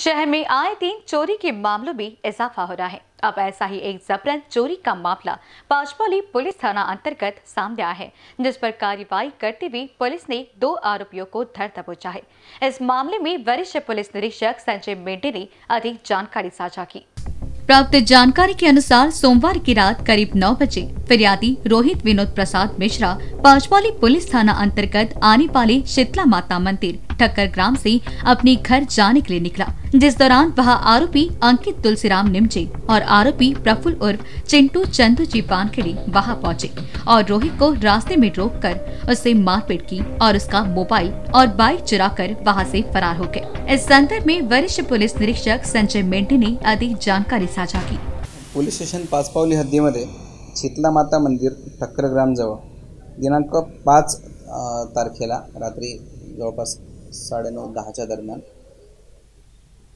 शहर में आए दिन चोरी के मामलों में इजाफा हो रहा है। अब ऐसा ही एक जबरन चोरी का मामला पाचपौली पुलिस थाना अंतर्गत सामने आया है, जिस पर कार्रवाई करते हुए पुलिस ने दो आरोपियों को धर दबोचा है। इस मामले में वरिष्ठ पुलिस निरीक्षक संजय मेंढे ने अधिक जानकारी साझा की। प्राप्त जानकारी के अनुसार सोमवार की रात करीब 9 बजे फिरियादी रोहित विनोद प्रसाद मिश्रा पाचपौली पुलिस थाना अंतर्गत आने वाले शीतला माता मंदिर ठक्कर ग्राम से अपने घर जाने के लिए निकला, जिस दौरान वह आरोपी अंकित तुलसीराम निमचे और आरोपी प्रफुल उर्फ़ चिंटू चंदू जी पानखेड़ी वहाँ पहुँचे और रोहित को रास्ते में रोककर उससे मारपीट की और उसका मोबाइल और बाइक चुरा कर वहाँ ऐसी फरार हो गए इस संदर्भ में वरिष्ठ पुलिस निरीक्षक संजय मेंढे ने अधिक जानकारी साझा की। पोलीस स्टेशन पाचपावली हद्दीमध्ये शीतला माता मंदिर ठक्कर ग्रामजवळ दिनांक पाच तारखेला रात्री जवळपास साडेनऊ दहाच्या दरम्यान.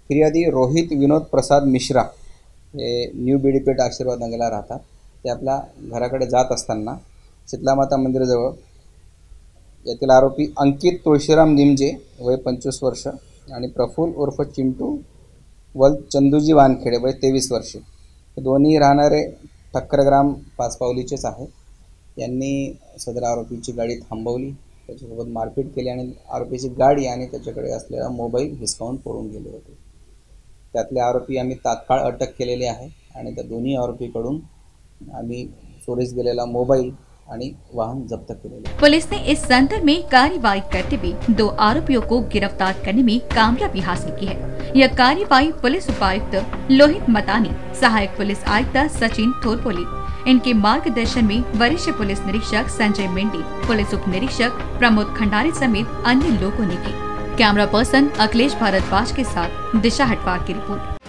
फिर्यादी रोहित विनोद प्रसाद मिश्रा हे न्यू बीडीपेठ आशीर्वाद नगरला राहतात. ते आपल्या घराकडे जात असताना शीतलामाता मंदिराजवळ यातील आरोपी अंकित तुळशीराम निमजे वय पंचवीस वर्ष आणि प्रफुल उर्फ चिंटू वल चंदूजी वानखेडे वय तेवीस वर्षे. हे दोन्ही राहणारे ठक्करग्राम पाचपावलीचेच आहेत. यांनी सदर आरोपीची गाडी थांबवली. त्याच्यासोबत मारपीट केली आणि आरोपीची गाडी आणि त्याच्याकडे असलेला मोबाईल हिसकावून पळून गेले होते. त्यातले आरोपी आम्ही तात्काळ अटक केलेले आहे आणि त्या दोन्ही आरोपीकडून आम्ही चोरीस गेलेला मोबाईल वाहन केलेले पुलिस ने इस संदर्भ में कार्रवाई करते हुए दो आरोपियों को गिरफ़्तार करने में कामयाबी हासिल की है। यह कार्रवाई पुलिस उपायुक्त लोहित मतानी, सहायक पुलिस आयुक्त सचिन थोरपोली, इनके मार्गदर्शन में वरिष्ठ पुलिस निरीक्षक संजय मेंढे पुलिस उप निरीक्षक प्रमोद खंडारी समेत अन्य लोगों ने की। कैमरा पर्सन अखिलेश भारद्वाज के साथ दिशा हटवार की रिपोर्ट।